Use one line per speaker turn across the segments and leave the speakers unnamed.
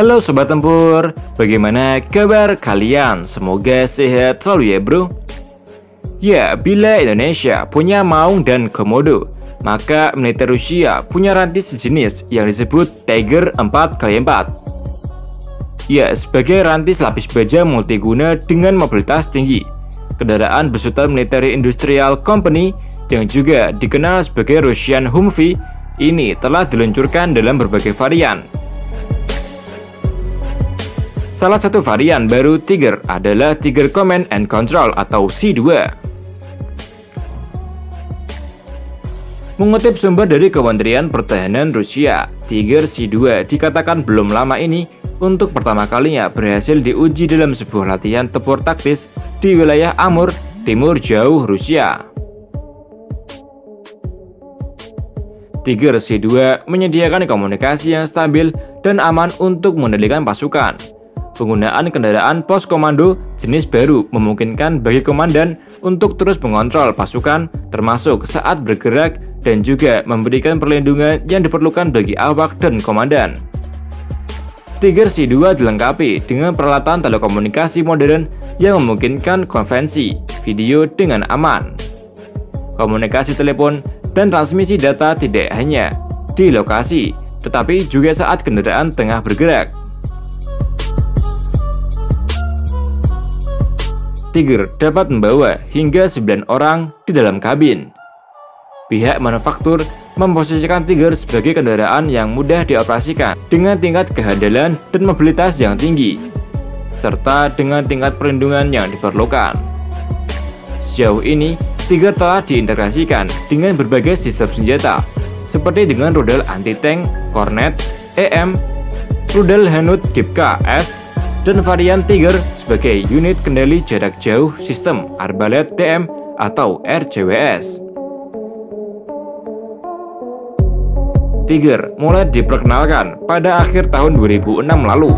Halo Sobat Tempur, bagaimana kabar kalian? Semoga sehat selalu ya bro. Ya, bila Indonesia punya Maung dan Komodo Maka militer Rusia punya rantis sejenis yang disebut Tiger 4x4 Ya, sebagai rantis lapis baja multiguna dengan mobilitas tinggi Kendaraan besutan Military Industrial Company yang juga dikenal sebagai Russian Humvee ini telah diluncurkan dalam berbagai varian Salah satu varian baru Tiger adalah Tiger Command and Control atau C2. Mengutip sumber dari Kementerian Pertahanan Rusia, Tiger C2 dikatakan belum lama ini untuk pertama kalinya berhasil diuji dalam sebuah latihan tempur taktis di wilayah Amur, timur jauh Rusia. Tiger C2 menyediakan komunikasi yang stabil dan aman untuk mengendalikan pasukan, Penggunaan kendaraan pos komando jenis baru memungkinkan bagi komandan untuk terus mengontrol pasukan termasuk saat bergerak dan juga memberikan perlindungan yang diperlukan bagi awak dan komandan. Tiger C2 dilengkapi dengan peralatan telekomunikasi modern yang memungkinkan konvensi video dengan aman. Komunikasi telepon dan transmisi data tidak hanya di lokasi, tetapi juga saat kendaraan tengah bergerak. Tiger dapat membawa hingga 9 orang di dalam kabin. Pihak manufaktur memposisikan Tiger sebagai kendaraan yang mudah dioperasikan dengan tingkat kehandalan dan mobilitas yang tinggi, serta dengan tingkat perlindungan yang diperlukan. Sejauh ini, Tiger telah diintegrasikan dengan berbagai sistem senjata, seperti dengan rudal anti-tank, Cornet, EM, rudal Hanut Gipka S, dan varian Tiger sebagai unit kendali jarak jauh sistem Arbalet TM atau RCWS. Tiger mulai diperkenalkan pada akhir tahun 2006 lalu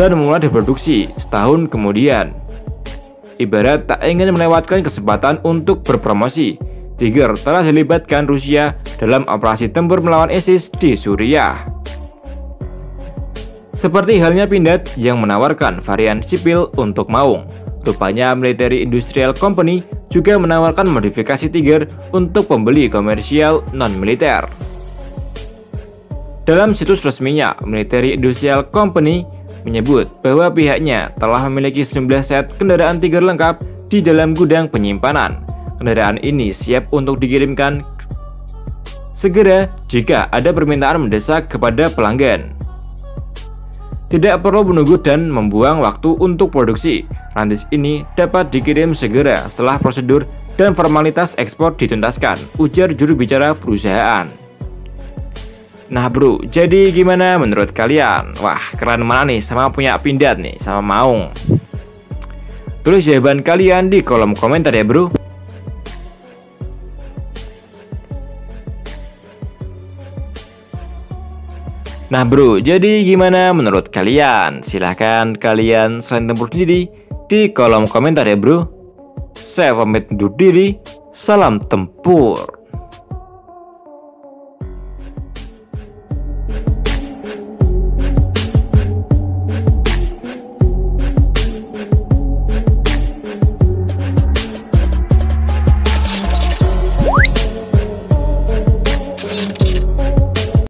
dan mulai diproduksi setahun kemudian. Ibarat tak ingin melewatkan kesempatan untuk berpromosi, Tiger telah dilibatkan Rusia dalam operasi tempur melawan ISIS di Suriah. Seperti halnya Pindad yang menawarkan varian sipil untuk Maung. Rupanya Military Industrial Company juga menawarkan modifikasi Tiger untuk pembeli komersial non-militer. Dalam situs resminya, Military Industrial Company menyebut bahwa pihaknya telah memiliki 19 set kendaraan Tiger lengkap di dalam gudang penyimpanan. Kendaraan ini siap untuk dikirimkan segera jika ada permintaan mendesak kepada pelanggan. Tidak perlu menunggu dan membuang waktu untuk produksi. Rantis ini dapat dikirim segera setelah prosedur dan formalitas ekspor dituntaskan, ujar juru bicara perusahaan. Nah bro, jadi gimana menurut kalian? Wah, keren mana nih sama punya Pindad nih, sama Maung? Tulis jawaban kalian di kolom komentar ya bro. Nah bro, jadi gimana menurut kalian? Silahkan kalian selain tempur diri di kolom komentar ya bro. Saya pamit undur diri, salam tempur.